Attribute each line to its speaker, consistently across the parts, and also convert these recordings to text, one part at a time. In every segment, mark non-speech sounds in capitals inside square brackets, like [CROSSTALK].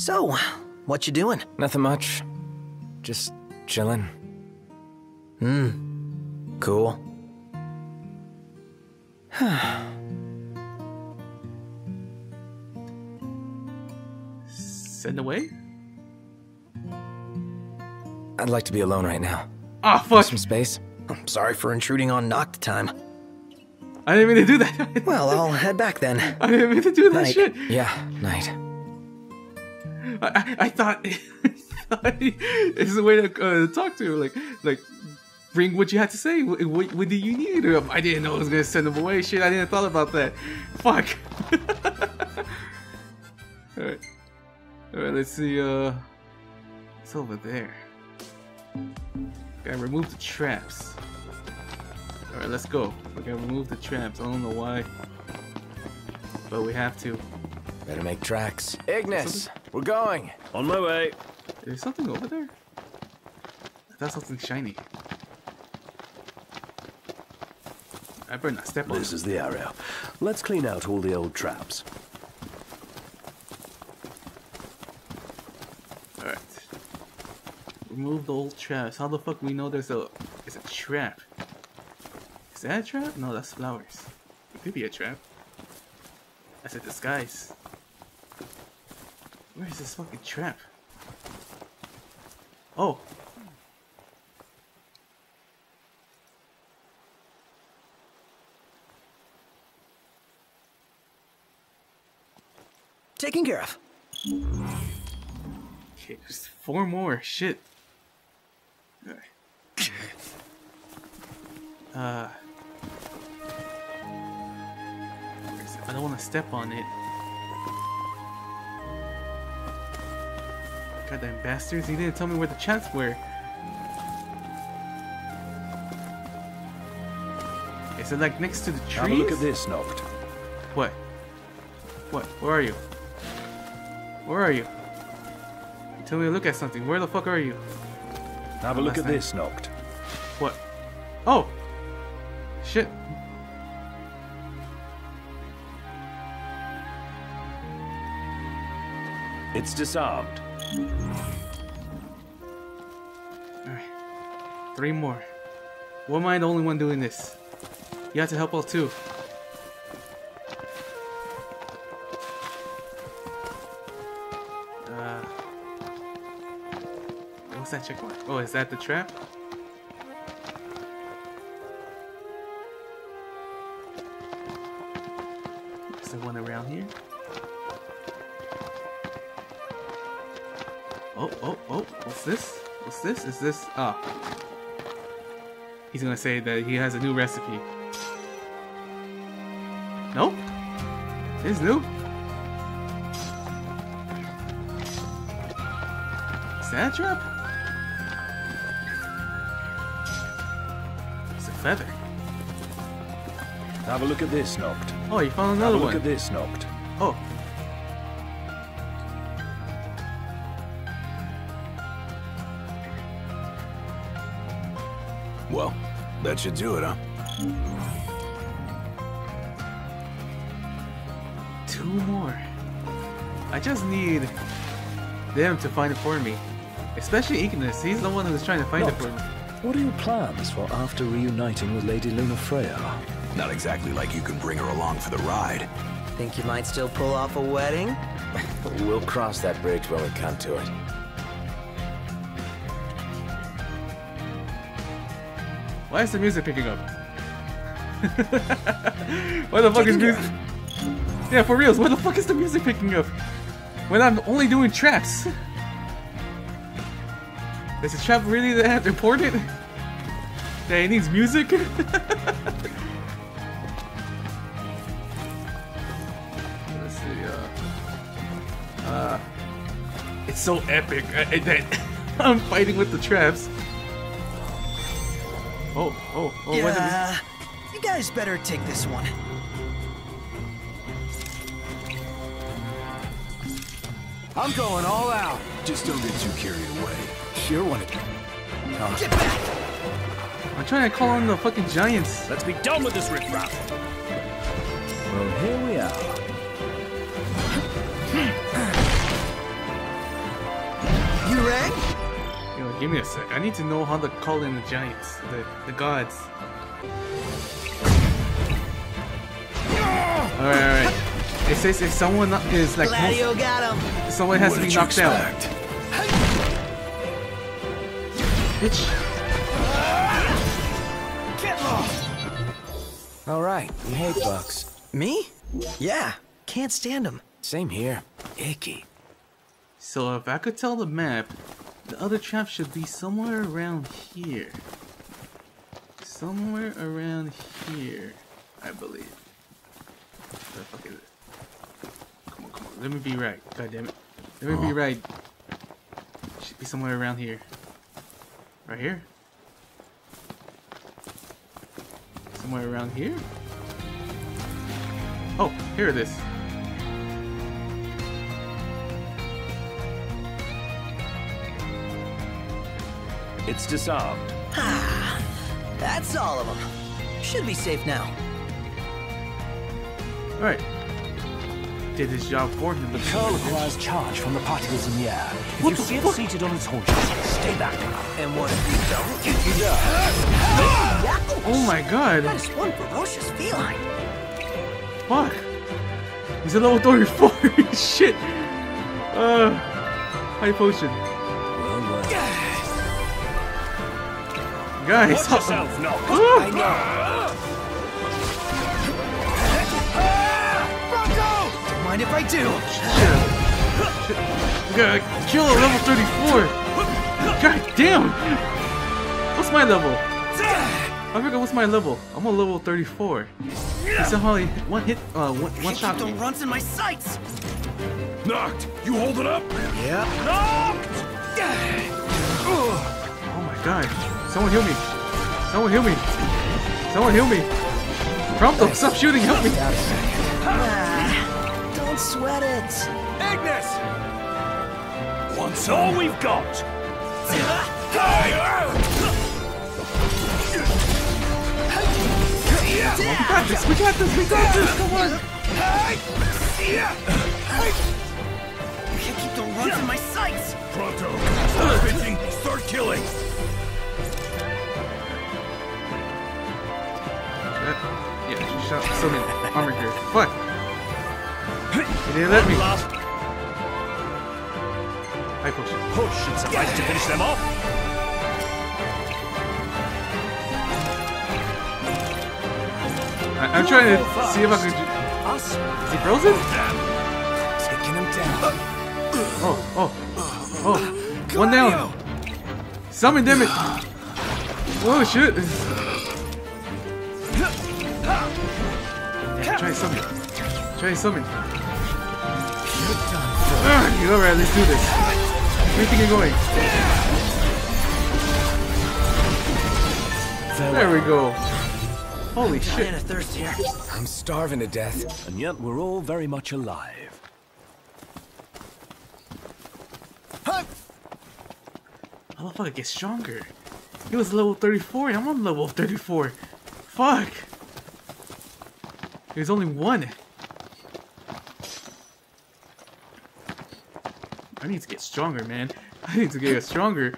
Speaker 1: So, what you doing?
Speaker 2: Nothing much. Just chilling. Hmm.
Speaker 1: Cool. [SIGHS]
Speaker 3: Send away?
Speaker 2: I'd like to be alone right now.
Speaker 3: Ah, fuck!
Speaker 2: Some space?
Speaker 1: I'm sorry for intruding on knocked time.
Speaker 3: I didn't mean to do that. [LAUGHS]
Speaker 1: Well, I'll head back then.
Speaker 3: I didn't mean to do that
Speaker 1: Night.
Speaker 3: shit.
Speaker 2: Yeah, night.
Speaker 3: I, I, thought, [LAUGHS] it's a way to uh, talk to her, like, like, bring what you had to say. What, what, what do you need? I didn't know I was gonna send them away. Shit, I didn't thought about that. Fuck. [LAUGHS] all right, all right. Let's see. Uh, it's over there. Gotta remove the traps. All right, let's go. We gotta remove the traps. I don't know why, but we have to.
Speaker 2: Better make tracks. Ignis, we're going.
Speaker 4: On my way.
Speaker 3: Is there something over there? That's something shiny. I better not step on
Speaker 4: This is the area. Let's clean out all the old traps.
Speaker 3: Alright. Remove the old traps. How the fuck we know there's a it's a trap? Is that a trap? No, that's flowers. It could be a trap. That's a disguise. Where is this fucking trap? Oh.
Speaker 1: Taken care of.
Speaker 3: Okay, there's four more. Shit. Uh. I don't want to step on it. Goddamn bastards! He didn't tell me where the chats were. Is it like next to the trees?
Speaker 4: Have a look at this, Noct.
Speaker 3: What? What? Where are you? Where are you? You told me to look at something. Where the fuck are you?
Speaker 4: Have a look at this, Noct.
Speaker 3: What? Oh! Shit.
Speaker 4: It's disarmed.
Speaker 3: Alright. Three more. Why am I the only one doing this? You have to help out too. Uh, what's that check mark? Oh, is that the trap? This? What's this? Is this, ah. He's gonna say that he has a new recipe. Nope. It's new. Is that a trap? It's a feather.
Speaker 4: Have a look at this, Noct.
Speaker 3: Oh, you found
Speaker 4: Have
Speaker 3: another
Speaker 4: a look
Speaker 3: one.
Speaker 4: at this, Noct.
Speaker 3: Oh.
Speaker 5: That should do it, huh?
Speaker 3: Two more. I just need them to find it for me. Especially Ignis. He's the one who's trying to find it for me.
Speaker 4: What are your plans for after reuniting with Lady Lunafreya?
Speaker 5: Not exactly like you can bring her along for the ride.
Speaker 1: Think you might still pull off a wedding? [LAUGHS]
Speaker 2: We'll cross that bridge when we come to it.
Speaker 3: Why is the music picking up? [LAUGHS] Why the fuck is music? Yeah, for reals, why the fuck is the music picking up? When I'm only doing traps. Is the trap really that [LAUGHS] important? That it needs music? [LAUGHS] Let's see, uh... Uh... It's so epic uh, that I'm fighting with the traps. Oh, oh, oh, why the music-
Speaker 1: Yeah. You guys better take this one.
Speaker 5: I'm going all out. Just don't get too carried away. Sure want to.
Speaker 1: Get back!
Speaker 3: I'm trying to call on the fucking giants.
Speaker 4: Let's be done with this riffraff. Well, here we are.
Speaker 1: You
Speaker 3: Yo, give me a sec. I need to know how to call in the giants, the the gods. Alright, alright. It says if someone is like
Speaker 1: Gladio got him.
Speaker 3: most, someone has
Speaker 5: What
Speaker 3: to be
Speaker 5: did you
Speaker 3: knocked out. Bitch.
Speaker 1: Get lost.
Speaker 2: All right, you hate bugs.
Speaker 1: Me? Yeah. Can't stand them.
Speaker 2: Same here. Icky.
Speaker 3: So if I could tell the map, the other trap should be somewhere around here. Somewhere around here, I believe. The fuck is it? Come on, come on. Let me be right. God damn it. Let me be uh-huh. right. Should be somewhere around here. Right here? Somewhere around here? Oh, here it is.
Speaker 4: It's disarmed.
Speaker 1: That's all of them. Should be safe now.
Speaker 3: Alright. Did his job for him.
Speaker 4: The coeurl requires charge from the particles in the air. If
Speaker 3: What
Speaker 4: you
Speaker 3: the
Speaker 4: see it
Speaker 3: fuck?
Speaker 4: seated on its haunches, stay back.
Speaker 1: And what if you don't?
Speaker 4: You die.
Speaker 3: Oh my god.
Speaker 1: That is one ferocious feline.
Speaker 3: Fuck. He's a level 34. [LAUGHS] Shit. Uh, high potion. Guys.
Speaker 4: Watch yourself, Noct. [LAUGHS]
Speaker 3: Ah!
Speaker 1: Don't mind if I do.
Speaker 3: Shit. Shit. Gotta kill a level 34. God damn. What's my level? I forgot what's my level. I'm on level 34. He somehow he- one hit, uh, one, one
Speaker 1: Keep
Speaker 3: shot
Speaker 1: the
Speaker 3: me.
Speaker 1: runs in my sights.
Speaker 5: Knocked! You hold it up?
Speaker 1: Yep.
Speaker 3: Oh my god. Someone heal me. Someone heal me. Someone heal me. Prompto, stop shooting, help me.
Speaker 1: Ah, don't sweat it.
Speaker 5: Ignis! Once all we've got!
Speaker 3: We got this, we got this, we got this, come on.
Speaker 1: Can't keep the runs in my sights.
Speaker 5: Prompto! Stop bitching! Start killing!
Speaker 3: Yeah, she shot so many armor here. Fuck. He didn't let me. High potion.
Speaker 4: Push should suffice to finish them off.
Speaker 3: I, I'm trying to see if I can.
Speaker 4: Us?
Speaker 3: Is he frozen?
Speaker 4: Taking him down.
Speaker 3: Oh, oh, oh. One down. Summon, damn it. Oh shit. Try summon. Try summon. Ah, Ugh, Alright, let's do this. Where do you think you're going? There we go. Holy
Speaker 1: Dying
Speaker 3: shit.
Speaker 1: of thirst here.
Speaker 2: I'm starving to death.
Speaker 4: And yet we're all very much alive.
Speaker 3: Motherfucker get stronger. He was level 34 and I'm on level 34. Fuck. There's only one. I need to get stronger, man. I need to get stronger.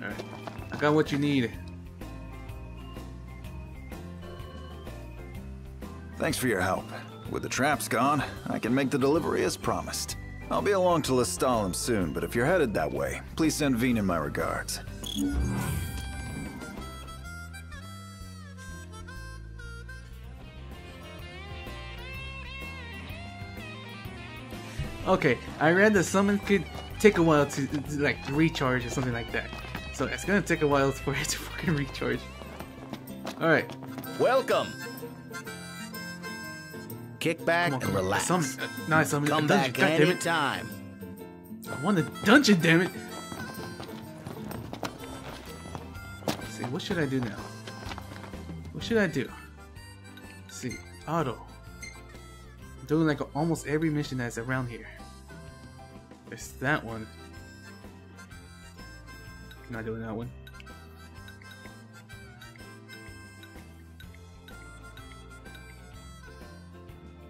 Speaker 3: Alright. I got what you need.
Speaker 6: Thanks for your help. With the traps gone, I can make the delivery as promised. I'll be along to Lestallum soon, but if you're headed that way, please send Veen my regards.
Speaker 3: Okay, I read the summon could take a while to, to, like recharge or something like that. So it's gonna take a while [LAUGHS] for it to fucking recharge. Alright,
Speaker 7: Welcome. Kick back
Speaker 3: on,
Speaker 7: and relax.
Speaker 3: Summon, uh, no, I summoned
Speaker 7: Come
Speaker 3: a dungeon.
Speaker 7: back
Speaker 3: it.
Speaker 7: anytime.
Speaker 3: I want a dungeon, damn it! Let's see, what should I do now? What should I do? Let's see, auto. Doing like almost every mission that's around here. There's that one. Not doing that one.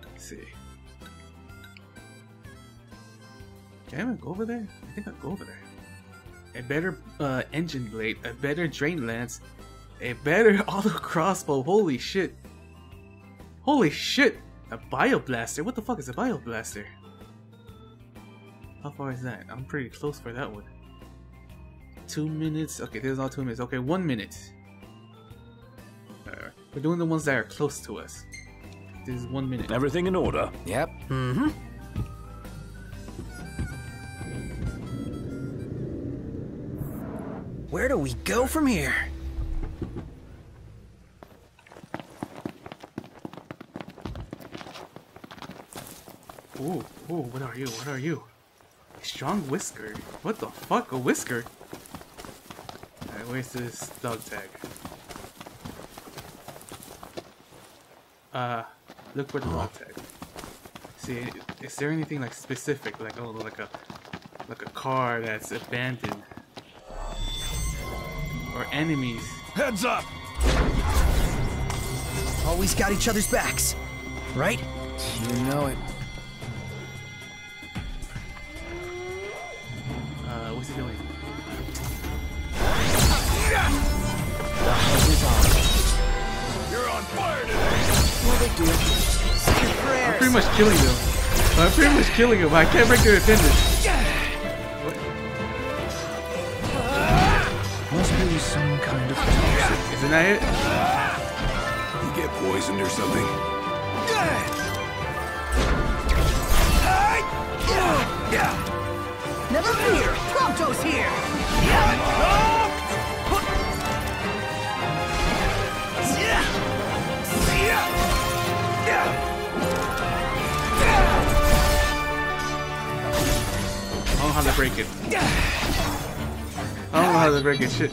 Speaker 3: Let's see. Can I go over there? I think I'll go over there. A better uh, engine blade, a better drain lance, a better [LAUGHS] auto crossbow. Holy shit! Holy shit! A bioblaster. What the fuck is a bioblaster? How far is that? I'm pretty close for that one. Two minutes. Okay, there's all two minutes. Okay, one minute. Uh, we're doing the ones that are close to us. This is one minute.
Speaker 4: Everything in order?
Speaker 2: Yep.
Speaker 1: Mm-hmm. Where do we go from here?
Speaker 3: What are you? What are you? Strong whisker. What the fuck? A whisker? Alright, where's this dog tag? Uh, look for the dog tag. See, is there anything like specific, like oh, like a, like a car that's abandoned, or enemies?
Speaker 5: Heads up!
Speaker 1: Always got each other's backs, right?
Speaker 2: You know it.
Speaker 3: Much killing him. I'm pretty much killing him. I can't break their attendance.
Speaker 4: Must be some kind of toxic.
Speaker 3: Isn't that it?
Speaker 5: You get poisoned or something?
Speaker 3: How to break it. I don't know how to break it. Shit.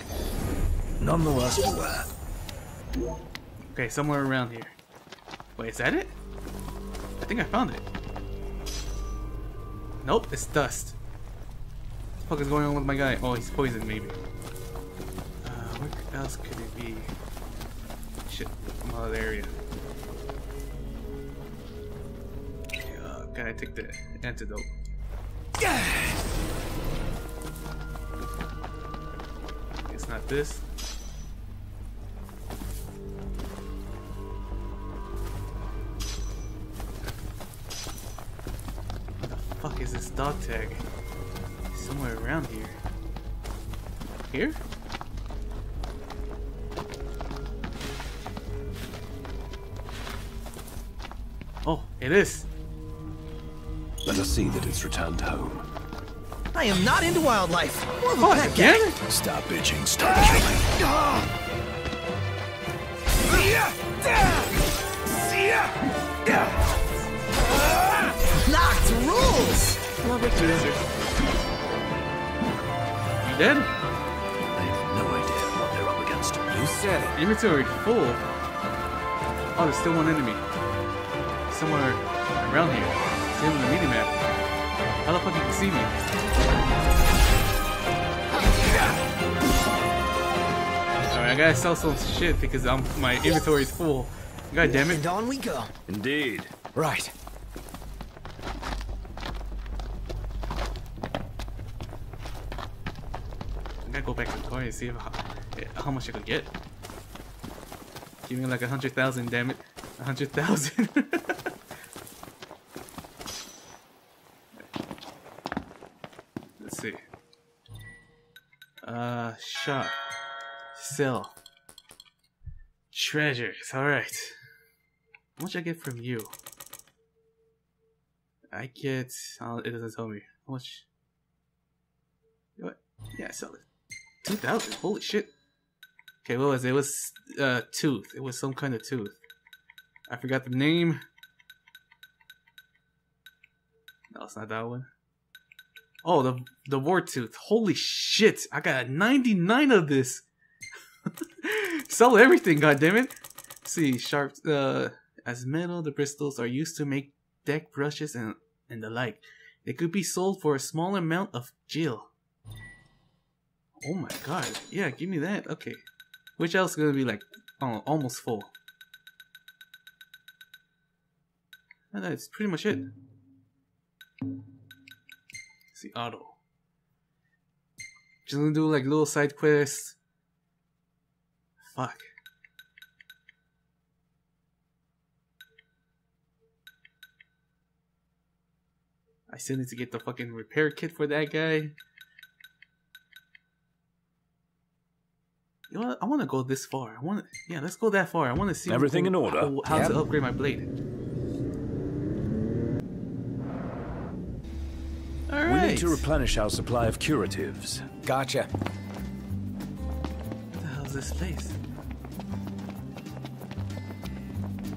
Speaker 4: Nonetheless, beware.
Speaker 3: Okay, somewhere around here. Wait, is that it? I think I found it. Nope, it's dust. What the fuck is going on with my guy? Oh, he's poisoned, maybe. Uh, where else could it be? Shit, some other area. Uh, gotta take the antidote. Not this. What the fuck is this dog tag? Somewhere around here. Here? Oh, it is.
Speaker 4: Let us see that it's returned home.
Speaker 1: I am not into wildlife. More of a
Speaker 3: Oh,
Speaker 1: pet guy.
Speaker 3: again?
Speaker 4: Stop bitching, start killing.
Speaker 1: Noct rules. No big deal.
Speaker 3: You dead?
Speaker 4: I have no idea what they're up against.
Speaker 2: You said it.
Speaker 3: Inventory full. Oh, there's still one enemy. Somewhere around here. See him on the mini map. How the fuck you can see me? Alright, I gotta sell some shit because I'm my inventory is full. God damn it.
Speaker 1: And on we go.
Speaker 4: Indeed.
Speaker 2: Right.
Speaker 3: I gotta go back to the toy and see if, how, how much I could get. Give me like a hundred thousand, damn it. A hundred thousand. [LAUGHS] Shop. Sell. Treasures, alright. How much I get from you? I get. Oh, it doesn't tell me. How much? You know what? Yeah, I sell it. 2000 holy shit okay what was it? it was uh tooth it was some kind of tooth i forgot the name no it's not that one. Oh, the the war tooth holy shit i got 99 of this [LAUGHS] sell everything god damn it see sharp uh as metal the bristles are used to make deck brushes and and the like they could be sold for a small amount of gil Oh my god. Yeah, give me that. Okay. Which else is gonna be like oh, almost full? That's pretty much it. See, auto. Just gonna do like little side quests. Fuck. I still need to get the fucking repair kit for that guy. You know what? I want to go this far. I want to, yeah, let's go that far. I want to see
Speaker 4: Everything in order?
Speaker 3: how, how
Speaker 2: Yep.
Speaker 3: to upgrade my blade. All
Speaker 4: We
Speaker 3: right.
Speaker 4: Need to replenish our supply of curatives.
Speaker 2: Gotcha.
Speaker 3: What the hell is this place?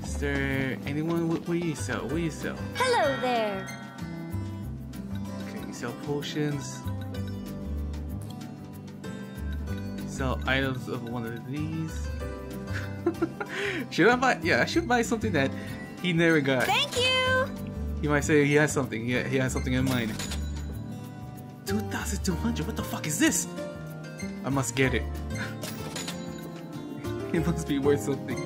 Speaker 3: Is there anyone? What, what do you sell? What do you sell?
Speaker 8: Hello there.
Speaker 3: Okay, you sell potions. Sell items of one of these. [LAUGHS] should I buy? Yeah, I should buy something that he never got.
Speaker 8: Thank you.
Speaker 3: He might say he has something. Yeah, he has something in mind. 2,200? What the fuck is this? I must get it. [LAUGHS] it must be worth something.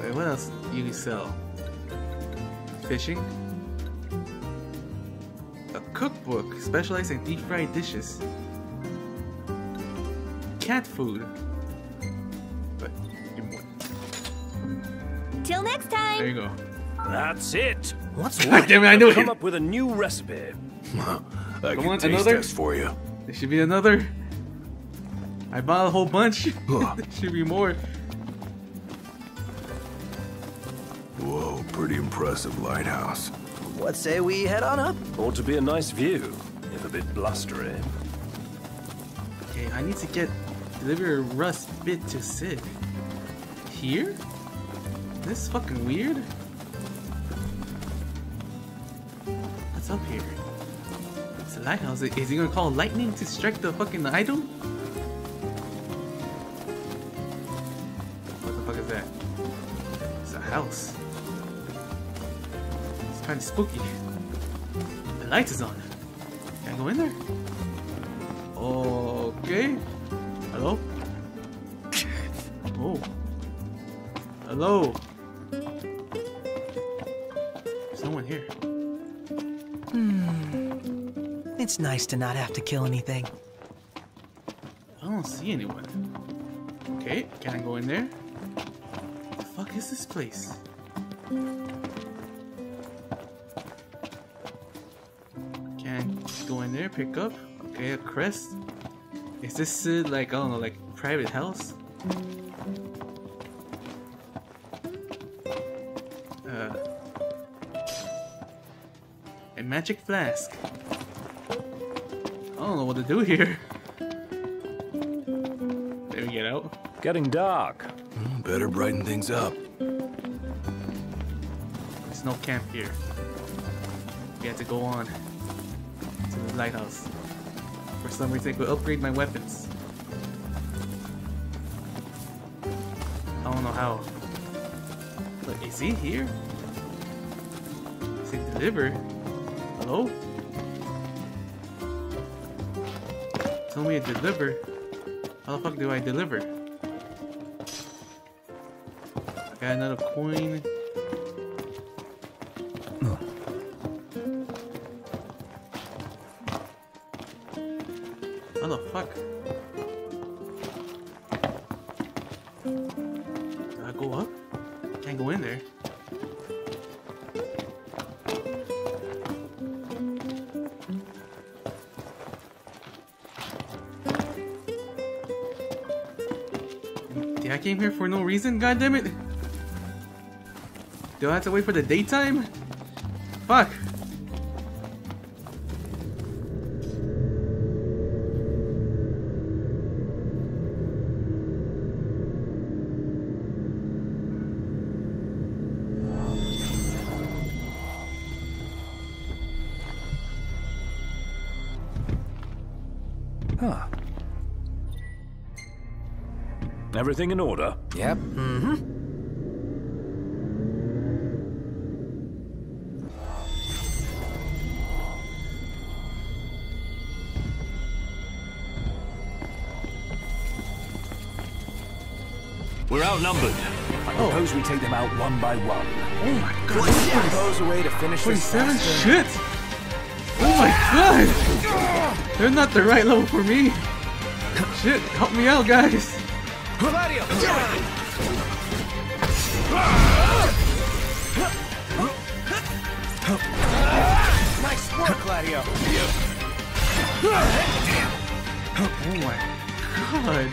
Speaker 3: Wait, what else do you sell? Fishing? A cookbook specializing in deep fried dishes. Cat food. But, give me.
Speaker 8: Till next time!
Speaker 3: There you go.
Speaker 4: That's it.
Speaker 2: What's
Speaker 3: God damn it, I knew
Speaker 4: I've come
Speaker 3: it!
Speaker 4: up with a new recipe. [LAUGHS]
Speaker 5: I
Speaker 3: Come
Speaker 5: can
Speaker 3: on,
Speaker 5: taste
Speaker 3: another?
Speaker 5: test for you.
Speaker 3: There should be another. I bought a whole bunch.
Speaker 5: Huh. [LAUGHS] [LAUGHS]
Speaker 3: there should be more.
Speaker 5: Whoa, pretty impressive lighthouse.
Speaker 1: What say we head on up?
Speaker 4: Ought to be a nice view, if a bit blustery.
Speaker 3: Okay, I need to get deliver rust bit to Cid. Here? This is fucking weird. What's up here? It's a lighthouse. Is he gonna call lightning to strike the fucking item? What the fuck is that? It's a house. It's kind of spooky. The light is on. Can I go in there?
Speaker 1: Nice to not have to kill anything.
Speaker 3: I don't see anyone. Okay, can I go in there? The fuck is this place? Can I go in there, pick up? Okay, a crest. Is this uh, like, I don't know, like private house? Uh, a magic flask. I don't know what to do here. Did we get out?
Speaker 4: Getting dark.
Speaker 5: Better brighten things up.
Speaker 3: There's no camp here. We have to go on to the lighthouse. For some reason, I could upgrade my weapons. I don't know how. But is he here? Is he delivered? Hello? Tell me to deliver. How the fuck do I deliver? I got another coin. Reason, God damn it! Do I have to wait for the daytime? Fuck!
Speaker 4: Huh. Everything in order?
Speaker 2: Yep. Mm-hmm.
Speaker 7: We're outnumbered.
Speaker 4: I propose we take them out one by one.
Speaker 3: Oh my god.
Speaker 2: Propose a way to finish this
Speaker 3: 27
Speaker 2: faster.
Speaker 3: shit! Oh my god! They're not the right level for me! Shit, help me out, guys!
Speaker 2: Nice work, Gladio.
Speaker 3: Oh my god!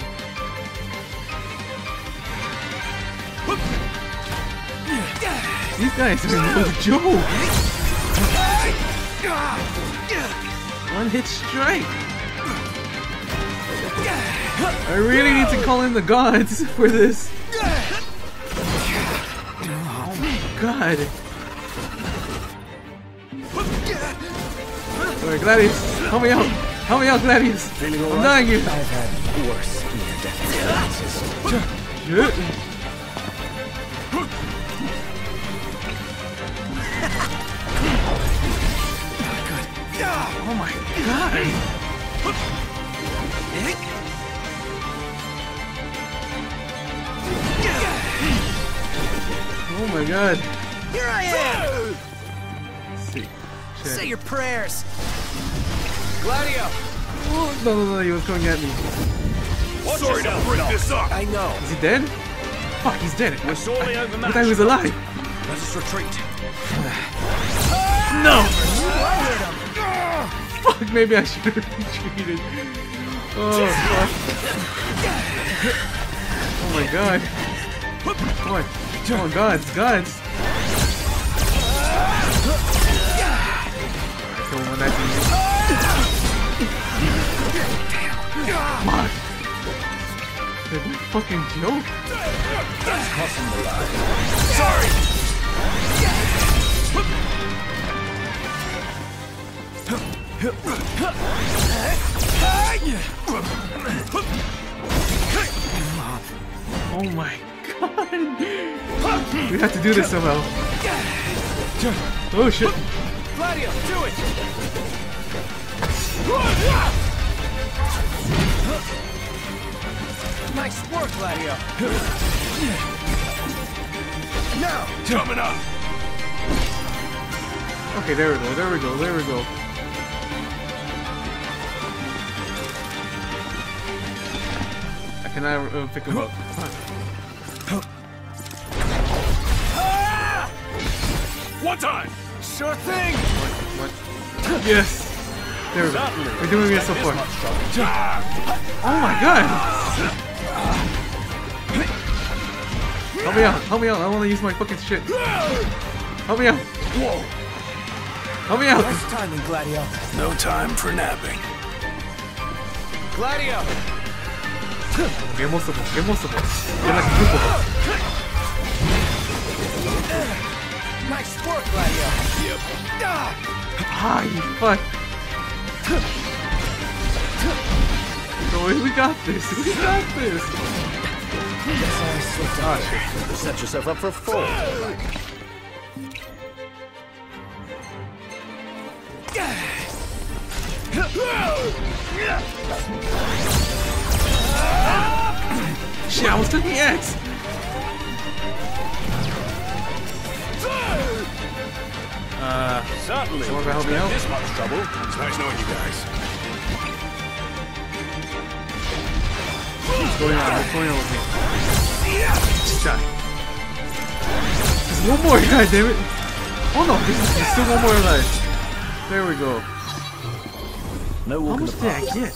Speaker 3: These guys are no joke! One hit strike! I really need to call in the gods [LAUGHS] for this! Oh my god! Alright, Gladius, help me out! Help me out, Gladius! I'm dying here!
Speaker 4: I've had worse experiences.
Speaker 3: Oh my god! Oh my god!
Speaker 1: Here I am!
Speaker 3: Let's see.
Speaker 1: Say your prayers.
Speaker 2: Gladio!
Speaker 3: Oh, no, no, no, he was coming at me.
Speaker 5: Sorry to break this up.
Speaker 2: I know.
Speaker 3: Is he dead? Fuck, he's dead.
Speaker 5: We're sorely
Speaker 3: I
Speaker 5: overmatched.
Speaker 3: thought he was alive.
Speaker 5: Let us retreat.
Speaker 3: No! Fuck, maybe I should have [LAUGHS] retreated. Oh, fuck. [LAUGHS] Oh my god. Come on. Gods, gods. Alright, come on, that's easy. Come on. Is that fucking joke? Oh my god. We have to do this somehow. Oh shit.
Speaker 2: Gladio, do it! Nice work, Gladio. Now,
Speaker 5: Coming up.
Speaker 3: Okay, there we go, there we go, there we go. I uh, pick him up.
Speaker 5: One time.
Speaker 2: sure thing.
Speaker 3: What? Yes! There we go. We're doing it so far. Oh my god! Help me out, help me out, I wanna use my fucking shit. Help me out! Whoa! Help me out!
Speaker 2: Nice timing, Gladio.
Speaker 5: No time for napping.
Speaker 2: Gladio! Nice work, Gladio.
Speaker 3: Ah, you fuck. Boy, we got this, we got this.
Speaker 2: Ah, shit. Set yourself up for a fall.
Speaker 3: Shit, I was taking X.
Speaker 5: Uh, certainly.
Speaker 3: Someone gonna help me out?
Speaker 5: This much trouble. It's nice knowing you guys.
Speaker 3: What's going on? What's going on with me? Just die. There's one more, [LAUGHS] god damn it. Oh no, there's, there's still one more alive. There we go.
Speaker 4: No
Speaker 3: How
Speaker 4: walk in
Speaker 3: much
Speaker 4: the
Speaker 3: did I get?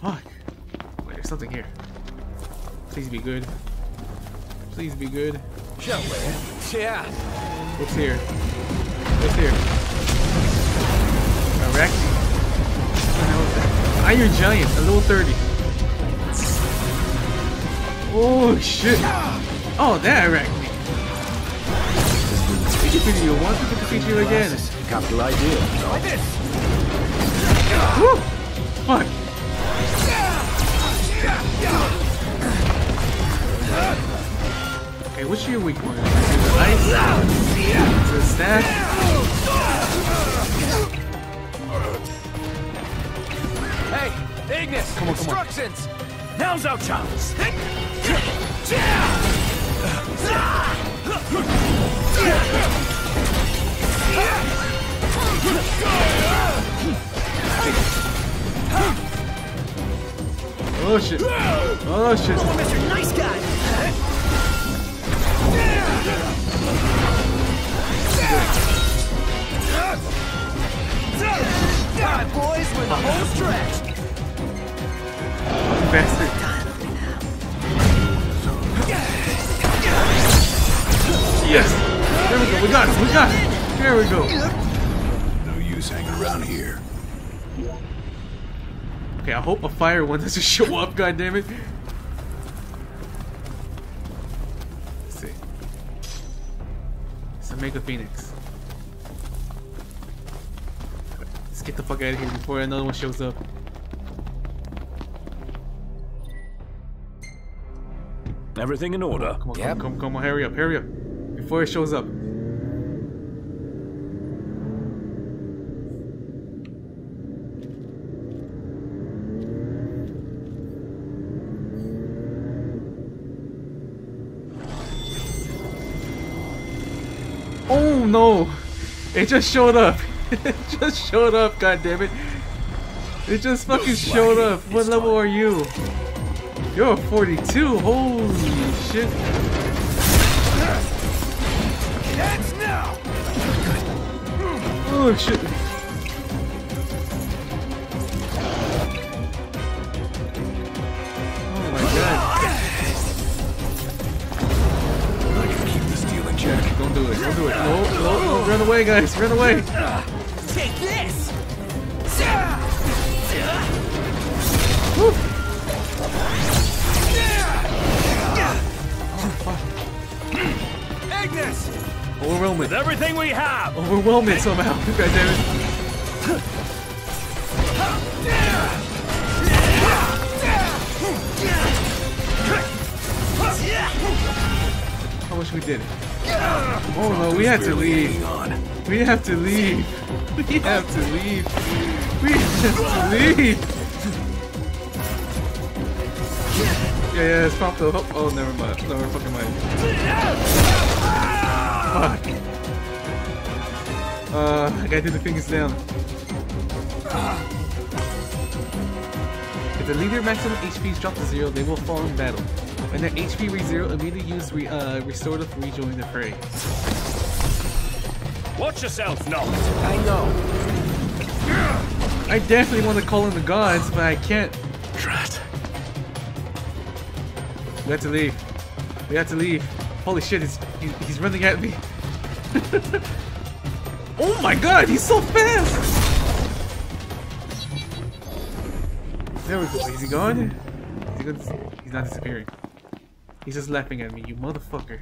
Speaker 3: Fuck. Wait, there's something here. Please be good. Please be good.
Speaker 2: Shall we? Yeah.
Speaker 3: What's here? What's here? Erect? What the hell? Iron Giant, a level 30. Oh shit! Oh, that wrecked me. We can defeat you once, we can defeat you again.
Speaker 4: Capital idea.
Speaker 3: Woo! Fuck! Okay, what's your weak point? Is it ice? Is it staff?
Speaker 2: Hey, Ignis!
Speaker 3: Come on, come on.
Speaker 2: instructions!
Speaker 5: Now's our chance.
Speaker 3: Oh shit. Oh shit.
Speaker 1: Mr. Nice Guy! Boys, we're the whole stretch.
Speaker 3: Bastard. Yes. There we go. We got it. We got it. There we go.
Speaker 5: No use hanging around here.
Speaker 3: Okay, I hope a fire one doesn't [LAUGHS] show up, God damn it! It's a Mega Phoenix. Let's get the fuck out of here before another one shows up.
Speaker 4: Everything in order.
Speaker 3: Come on,
Speaker 2: Yep.
Speaker 3: come, come, come on, hurry up, hurry up. Before it shows up. Oh no! It just showed up. [LAUGHS] it just showed up, god damn it. It just fucking showed up. What level are you? You're a 42. Holy shit.
Speaker 5: Now!
Speaker 3: Oh shit. It. Don't do it. No, no, no. Run away, guys. Run away.
Speaker 1: Take this!
Speaker 5: Agnes!
Speaker 3: Overwhelm it.
Speaker 5: Everything we have!
Speaker 3: Overwhelm it somehow. [LAUGHS] God damn it. How much we did? Oh no, we have to leave. We have to leave. We have to leave. We have to leave. Yeah, yeah, it's popped up. Oh, never mind. Never fucking mind. Fuck. Uh, I gotta do the fingers down. If the leader maximum HP is dropped to zero, they will fall in battle. When their HP reach zero, immediately use re uh, restorative to rejoin the fray.
Speaker 5: Watch yourself, no!
Speaker 2: I know.
Speaker 3: I definitely want to call in the gods, but I can't.
Speaker 5: Drat.
Speaker 3: We have to leave. We have to leave. Holy shit, he's, he's, he's running at me. [LAUGHS] oh my god, he's so fast! There we go. Is he gone? Is he gonna, he's not disappearing. He's just laughing at me, you motherfucker.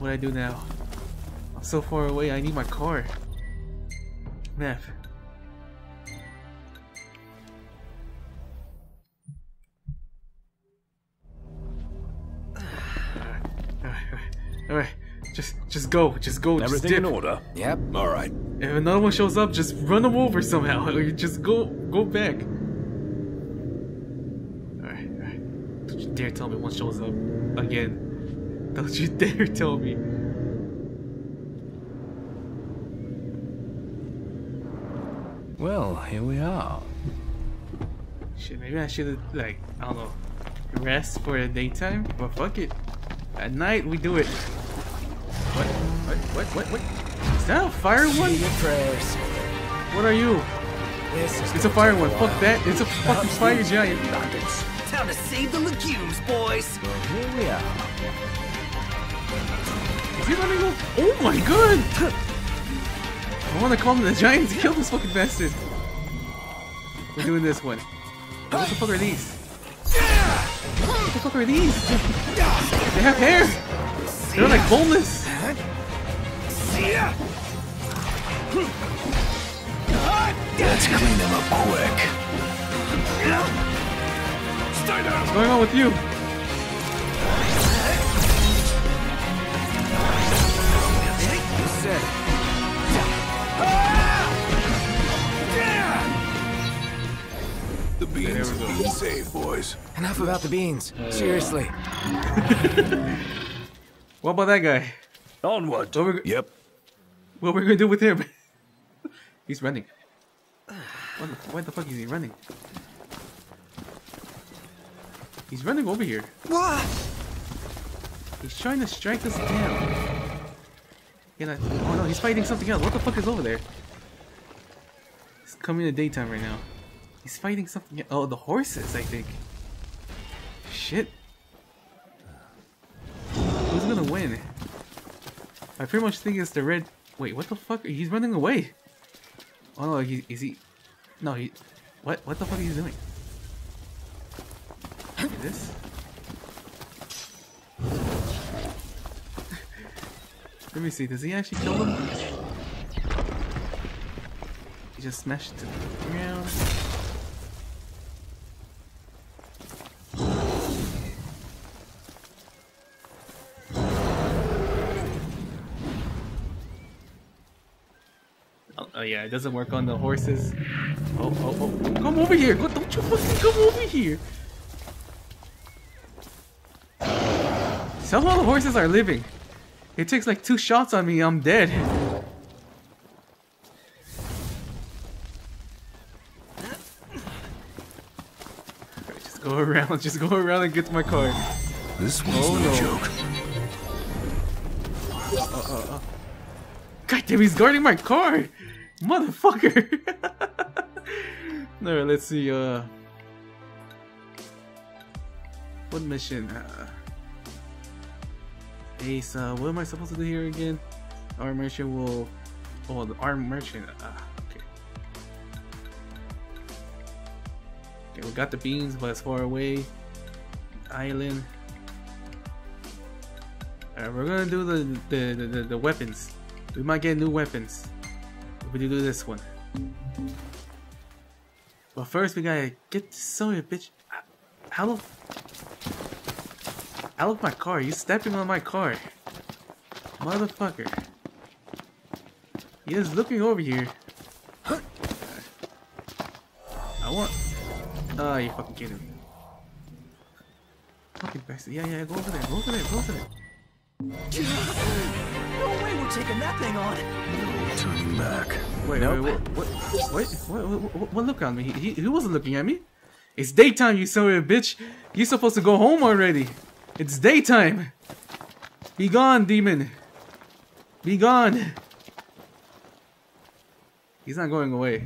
Speaker 3: What do I do now? I'm so far away, I need my car. Map. [SIGHS] Alright, just just go, just go, just
Speaker 4: Everything in order.
Speaker 2: Yep.
Speaker 5: All right.
Speaker 3: If another one shows up, just run them over somehow. Or [LAUGHS] just go go back. Alright, alright. Don't you dare tell me one shows up again. [LAUGHS] Don't you dare tell me.
Speaker 4: Well, here we are.
Speaker 3: Shit, maybe I should have like I don't know, rest for the daytime. But fuck it. At night we do it. What? What? What? What? What? Is that a fire one?
Speaker 2: Your prayers.
Speaker 3: What are you?
Speaker 2: This is
Speaker 3: It's a fire one. Fuck that. It's a fucking fire giant.
Speaker 1: Time to save the legumes, boys!
Speaker 2: Here we are.
Speaker 3: Is he running off? Oh my god! I want to call him the giant to kill this fucking bastard. We're doing this one. What the fuck are these? What the fuck are these? They have hair! They're like boneless!
Speaker 5: Let's clean them up quick. Stay down!
Speaker 3: What's going on with you?
Speaker 2: You said it.
Speaker 5: beans.
Speaker 3: we go.
Speaker 5: Saved, boys.
Speaker 2: Enough about the beans. Seriously. [LAUGHS]
Speaker 3: What about that guy?
Speaker 5: Onward.
Speaker 3: What we,
Speaker 5: Yep.
Speaker 3: what are we gonna do with him? [LAUGHS] He's running. What the, why the fuck is he running? He's running over here.
Speaker 1: What?
Speaker 3: He's trying to strike us down. Yeah, like, oh no, he's fighting something else. What the fuck is over there? It's coming in the daytime right now. He's fighting something. Oh, the horses, I think. Shit. Who's gonna win? I pretty much think it's the red. Wait, what the fuck? He's running away. Oh no, he, is he? No, he. What? What the fuck is he doing? This? Let me see. Does he actually kill them? He just smashed to the ground. Oh, oh yeah, it doesn't work on the horses. Oh, oh, oh, come over here! Don't you fucking come over here! Somehow the horses are living. It takes like two shots on me, I'm dead. Alright, just go around, [LAUGHS] just go around and get to my car.
Speaker 5: This one's
Speaker 3: Oh,
Speaker 5: no, joke.
Speaker 3: God damn, he's guarding my car! Motherfucker! [LAUGHS] Alright, let's see, uh... What mission? Uh... Ace, uh, what am I supposed to do here again? Our merchant will... Oh, the armed merchant. Uh, okay. Okay, we got the beans, but it's far away. Island. Alright, we're gonna do the the, the, the the weapons. We might get new weapons if we do this one. But first, we gotta get this son of a bitch out of out of my car. You stepping on my car, motherfucker. He is looking over here. I want. Ah, you fucking kidding me. Fucking bastard. Yeah, yeah, go over there, go over there, go over there.
Speaker 1: No way we're taking that thing on.
Speaker 5: No Turning back.
Speaker 3: Wait, wait, what, what, what, what, what, what look on me? He, he wasn't looking at me. It's daytime, you son of a bitch. You're supposed to go home already. It's daytime. Be gone, demon. Be gone. He's not going away.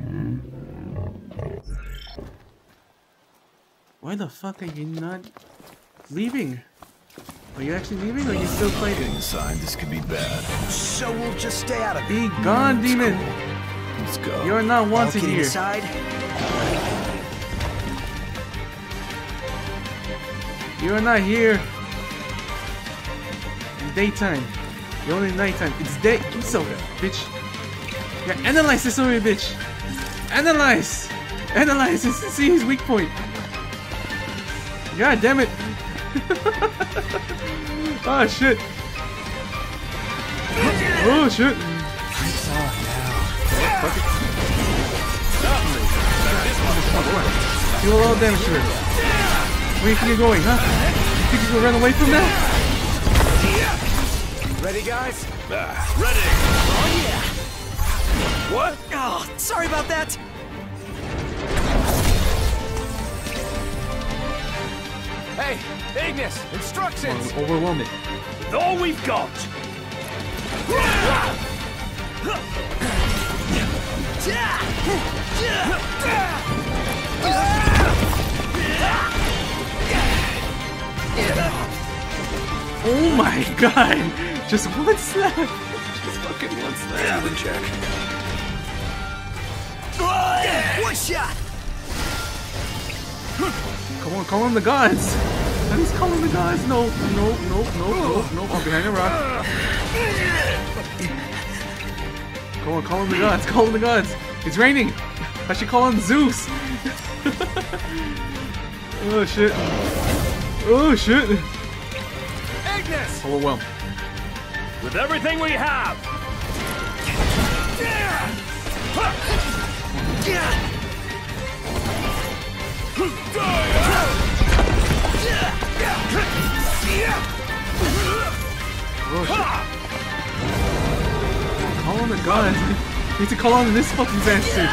Speaker 3: Why the fuck are you not leaving? Are you actually leaving or are you still fighting?
Speaker 5: Inside, this could be bad.
Speaker 1: So we'll just stay out of it.
Speaker 3: Be gone, demon.
Speaker 5: Let's go.
Speaker 3: You're not
Speaker 1: All
Speaker 3: wanted
Speaker 1: kidding
Speaker 3: here.
Speaker 1: aside,
Speaker 3: You're not here. Daytime. You're only nighttime. It's day. You so bitch. Yeah, analyze this already, bitch. Analyze. Analyze and see his weak point. God damn it. oh [LAUGHS] shit. Oh shit. Deal a lot of damage to her. Where you think you're going, huh? You think you can run away from that?
Speaker 2: Ready, guys? Ah. Ready! Oh, yeah!
Speaker 5: What?
Speaker 1: oh, sorry about that.
Speaker 2: Hey, Ignis, instructions!
Speaker 3: Overwhelm it.
Speaker 5: All we've got.
Speaker 3: Oh my god! Just one slap! Just fucking one slap.
Speaker 5: Cabin check.
Speaker 1: One shot.
Speaker 3: Come on, call on the gods! At least call on the gods! No, no, no, no, no, no, I'm behind a rock. Come on, call on the gods, call on the gods! It's raining! I should call on Zeus! [LAUGHS] oh shit. Oh shit!
Speaker 2: Ignis!
Speaker 3: Oh, Overwhelmed.
Speaker 5: With everything we have.
Speaker 3: Call on the gods. [LAUGHS] Need to call on this fucking bastard.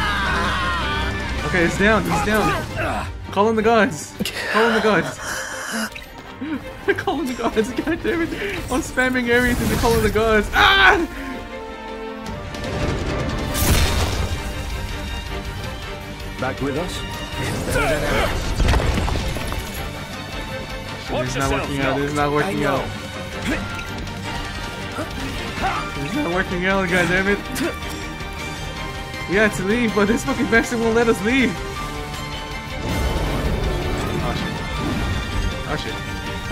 Speaker 3: Okay, it's down. It's down. Call on the gods. Call on the [LAUGHS] gods. call on the gods. [LAUGHS] God damn it. I'm spamming everything to call on the gods. Ah!
Speaker 4: Back with us?
Speaker 3: This is not working out. This is not working out. This is not working out, god damn it. We had to leave, but this fucking bastard won't let us leave. Oh shit. Oh shit.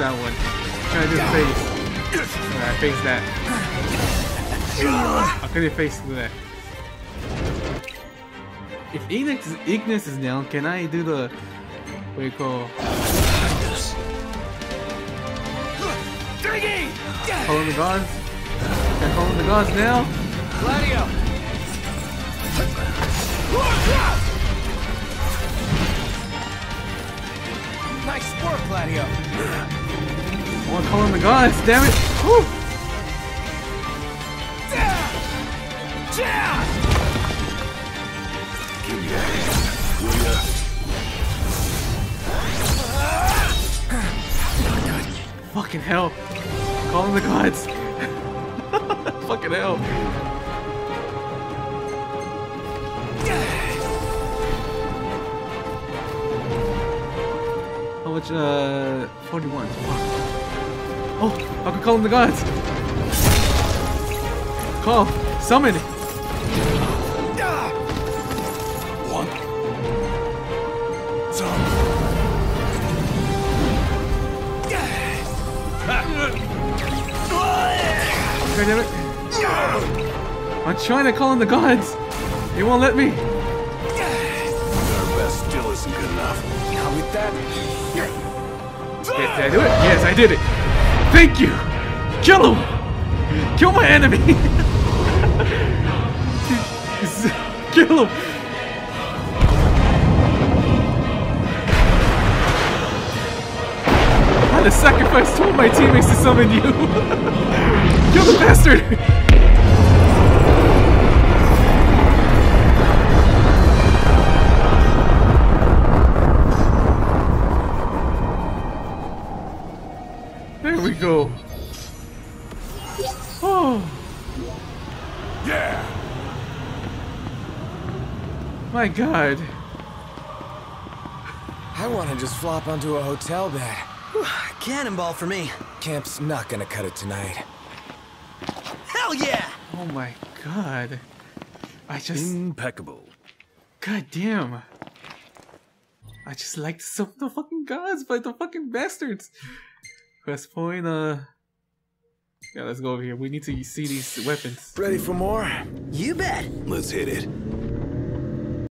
Speaker 3: That one. Trying to face. Alright, I faced that. I couldn't face that. If Ignis, Ignis is down, can I do the what do you call call on the gods? Can I call the gods now?
Speaker 1: Gladio! Nice work, Gladio!
Speaker 3: I want to call on the gods, damn it! Whew. Fucking hell. Call on the gods. [LAUGHS] Fucking hell. How much, uh, 41. Fuck. Oh, I can call on the gods. Call. Summon.
Speaker 5: One. Some.
Speaker 3: God damn it. I'm trying to call in the gods. They won't let me.
Speaker 5: Our best still isn't good enough.
Speaker 1: Now with that,
Speaker 3: Did, did I do it? Yes, I did it. Thank you. Kill him. Kill my enemy. [LAUGHS] Kill him. I had to sacrifice two of my teammates to summon you. [LAUGHS] Kill the bastard. My god.
Speaker 2: I want to just flop onto a hotel bed.
Speaker 1: cannonball for me.
Speaker 2: Camp's not gonna cut it tonight.
Speaker 1: Hell yeah!
Speaker 3: Oh my god. I just.
Speaker 5: Impeccable.
Speaker 3: God damn. I just like some of the fucking gods by the fucking bastards. Quest point, uh. Yeah, let's go over here. We need to see these weapons.
Speaker 2: Ready for more?
Speaker 1: You bet.
Speaker 5: Let's hit it.